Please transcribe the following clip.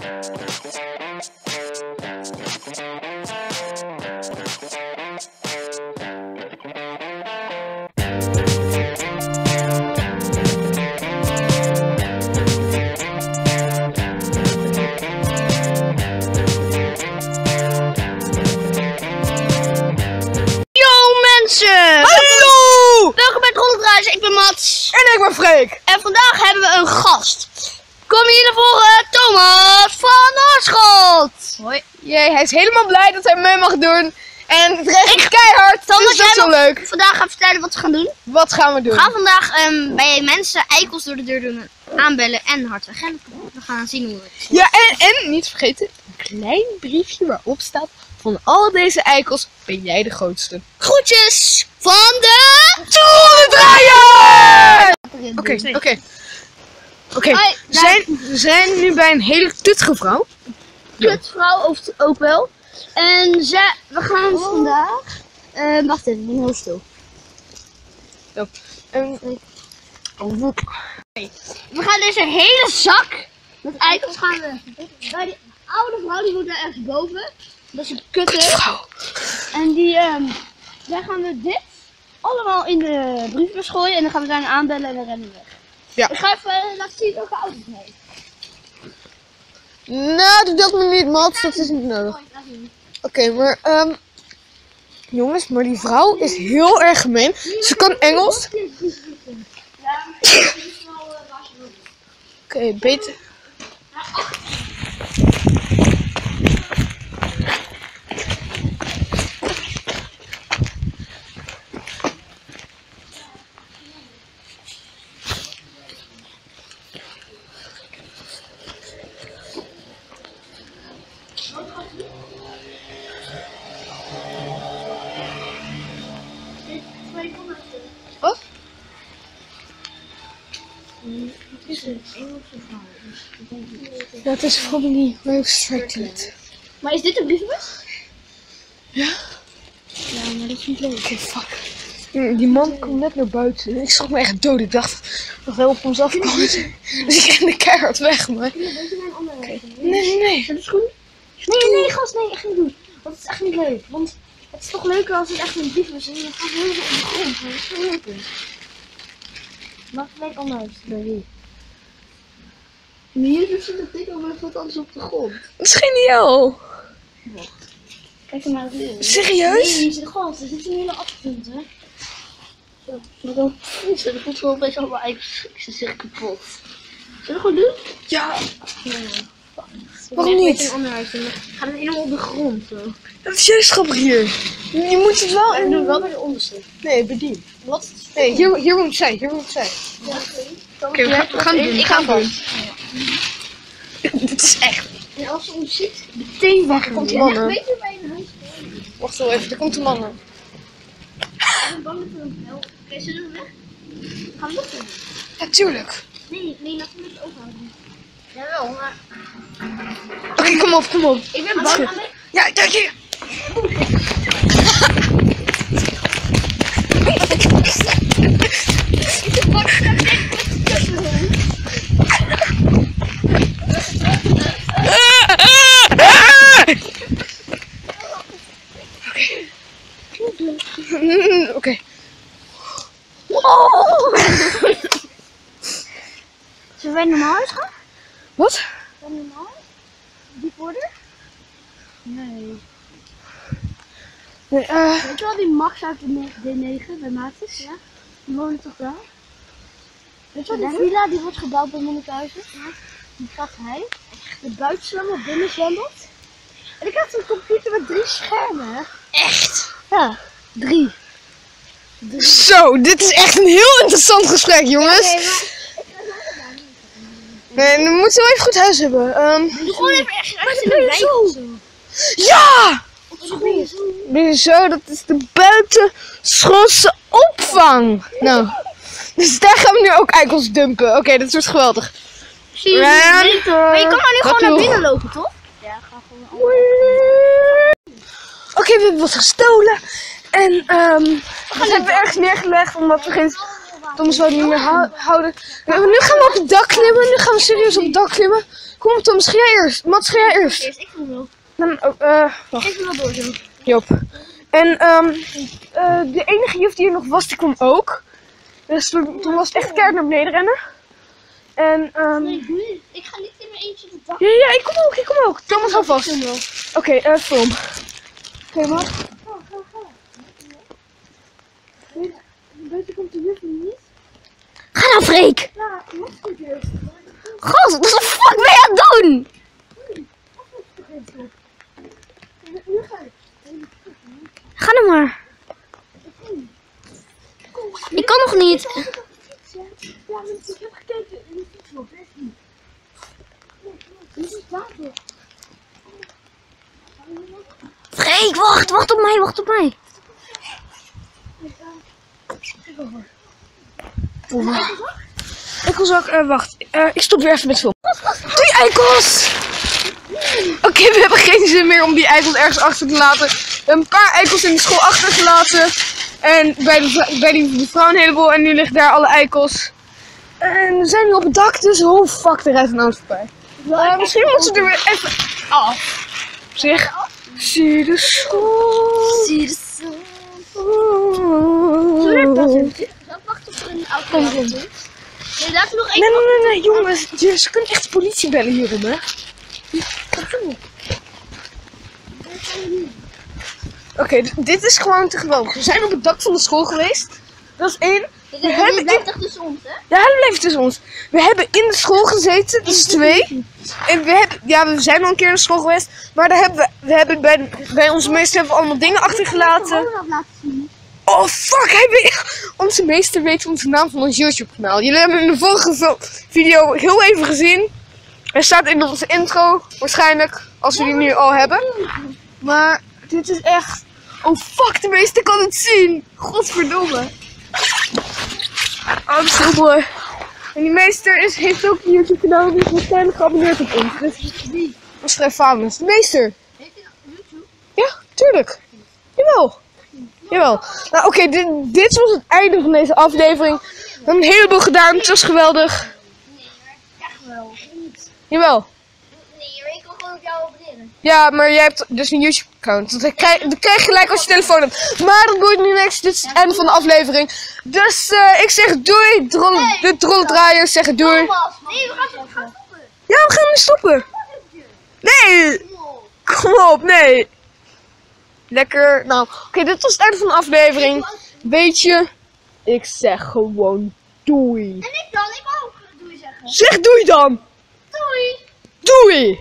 Thank you. Hoi. Jee, hij is helemaal blij dat hij mee mag doen. En het regent keihard, dus dat is zo leuk. vandaag gaan vertellen wat we gaan doen. Wat gaan we doen? We gaan vandaag ehm, bij mensen eikels door de deur doen, aanbellen en hard agenten. We gaan zien hoe het Ja, en, en niet vergeten, een klein briefje waarop staat... Van al deze eikels ben jij de grootste. Groetjes van de... Toerendraaier! Oké, oké. Oké, we zijn, we zijn nu bij een hele tuttige vrouw. Kutvrouw ook, ook wel. En zij, we gaan vandaag... eh, wacht even, ik ben heel stil. En, oh, We gaan deze hele zak met eikels gaan we bij die oude vrouw, die woont daar ergens boven. Dat is een vrouw. En die, ehm daar gaan we dit allemaal in de brievenbus gooien en dan gaan we daarna aanbellen en dan rennen we weg. Ja. Ik ga even eh, laten zien welke auto het heeft. Nou, doe dat maar niet, Mats. Dat is niet nodig. Oké, maar ehm jongens, maar die vrouw is heel erg gemeen. Ze kan Engels. Eh. Oké, beter. Dat is probably restricted. Maar is dit een brievenbus? Ja? Ja, maar dat is niet leuk. Oké, fuck. Die man kwam net naar buiten. Ik schrok me echt dood. Ik dacht dat hij op ons afkwam. Dus ik rende keihard weg. Maar... Je onderwerp? Nee, nee, nee. Is dat goed? Nee, nee, gast, nee, echt niet doen. Want het is echt niet leuk. Want het is toch leuker als het echt een briefbus is en dan gaat helemaal op de grond. Dat is het gelijk anders bij? Maar hier zit een tik over wat anders op de grond. Dat is geniaal. Kijk er maar eens in. Serieus? Nee, hier zit gast. Er zit een hele afgevuld, hè. Zo, maar dan is er komt wel opeens allemaal eikels. Ze zich kapot. Zullen we het gewoon doen? Ja, Nee. Waarom niet? Een doen. Dan het helemaal op de grond zo. dat is juist grappig hier. Je moet het wel En in... doen wel bij de onderste. Nee, bedien. Wat? Nee, hier, hier moet zij. Hier moet zij. Oké, we gaan, we gaan het doen. Ik We ga het doen. Is echt... En als ze ons ziet, meteen weg. komt de mannen. Weet je bij een huis? Wacht wel even, er komt een man aan. Ik ben bang we hem helpen. Oké, zullen we weg? Gaan we dat doen? Natuurlijk. Nee, nee, laten we het overhouden. Jawel, maar Oké, kom op, kom op. ik ben bang. Ja, ja, ja. Ik ben bang aan mij. Mm, Oké. Zullen wij normaal uitgaan? Wat? Zijn we normaal? Order? Nee. Nee, eh... Weet je wel die Max uit de D9 bij Maartens? Ja. Die wonen toch daar? Weet je wel, die villa die wordt gebouwd bij Monnikhuizen? Ja. Die gaat hij de buitenslang op binnen zwembelt. En ik had een computer met drie schermen. Echt? Ja, drie. Zo, dit is echt een heel interessant gesprek, jongens. Maar Nee, dan moeten we even goed huis hebben. Ehm, doe gewoon even echt echt in de zo? zo. ja! Is zo, dat is de buitenschoolse opvang. Nou, dus daar gaan we nu ook eikels dumpen. Oké, dat wordt geweldig. Zie je. Maar je kan nou nu gewoon naar binnen lopen, toch? Ja, ga gewoon. Oké, we hebben wat gestolen. En ehm dat hebben we ergens neergelegd omdat we geen... Thomas wou het niet meer hou- houden. Nu gaan we op het dak klimmen. Nu gaan we serieus op het dak klimmen. Kom Tom, ga jij eerst. Mats, ga jij eerst. Ik voel wel. Dan, oh, eh, wacht. Geef me wel door zo. Job. En ehm eh, de enige juf die er nog was, die kwam ook. Dus toen, toen was het echt keihard naar beneden rennen. En ehm Nee, ik. Ik ga niet in mijn eentje de dag. ja, ja, ik kom ook, ik kom ook. Thomas hou vast. Ik wel. Oké, eh film. Oké, maar. Ga, ga, ga. Buiten komt de juf niet. Ga nou, Freek! Ja, wat goed is. Gast, wat de fuck ben je aan het doen? Nu ga. Ga nou maar. Ik kan nog niet. Ja, maar ik heb gekeken in de fietslok. Daar is die. Dit is water. Freek, wacht, wacht op mij, wacht op mij. Eikelzak, eh wacht. Eh, ik stop weer even met film. Doei eikels! Oké, we hebben geen zin meer om die eikels ergens achter te laten. We hebben een paar eikels in de school achtergelaten. En bij, de, bij die mevrouw een heleboel. En nu liggen daar alle eikels. En we zijn nu op het dak, dus oh fuck, er rijdt een auto voorbij. Eh, misschien moeten we er weer even af. Zeg, zie de school. Zie je Zullen we dat wacht op een auto. Nee, laat nog Nee, één. nee, nee, nee, jongens. je- Ze kunnen echt de politie bellen hierom, hè? Oké, dit is gewoon te geweldig. We zijn op het dak van de school geweest. Dat is één. We hebben blijft toch tussen ons, hè? Ja, dat blijft tussen ons. We hebben in de school gezeten, dat is twee. En we hebben, ja, we zijn al een keer in de school geweest. Maar daar hebben we, we hebben bij, bij onze meester hebben we allemaal dingen achtergelaten. Ik. Oh fuck, hij weet, onze meester weet onze naam van ons YouTube kanaal. Jullie hebben in de vorige vo- video heel even gezien. Hij staat in onze intro, waarschijnlijk, als we die nu al hebben. Maar dit is echt, oh fuck, de meester kan het zien. Godverdomme. Oh, dat is heel mooi. En die meester is, heeft ook een YouTube kanaal, die is waarschijnlijk geabonneerd op ons. Dus Wie? dat is. De meester. Heeft hij YouTube? Ja, tuurlijk. Jawel. Jawel. Nou oké, dit, dit was het einde van deze aflevering. We hebben een heleboel gedaan, het was geweldig. Nee, maar echt wel. Niet. Jawel. Nee, maar ik wil gewoon op jou abonneren. Ja, maar jij hebt dus een YouTube account. Dat krijg, dat krijg je gelijk als je telefoon hebt. Maar dat wordt nu niks. Dit is het einde van de aflevering. Dus eh, ik zeg doei. Drol, de trollendraaiers zeggen doei. Nee, we gaan, we gaan stoppen. Ja, we gaan nu stoppen. Nee, kom op, nee. Lekker. Nou, oké, dit was het einde van de aflevering. Weet je, ik zeg gewoon doei. En ik dan, ik ook. Doe je zeggen. Zeg doei dan. Doei. Doei!